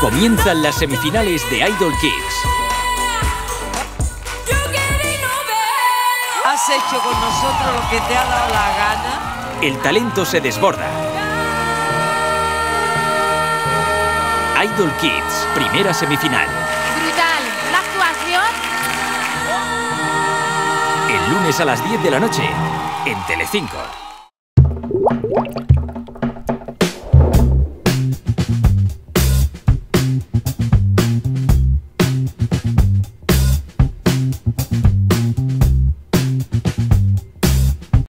Comienzan las semifinales de Idol Kids. Has hecho con nosotros lo que te ha dado la gana. El talento se desborda. Idol Kids, primera semifinal. Brutal. La actuación. El lunes a las 10 de la noche en Telecinco.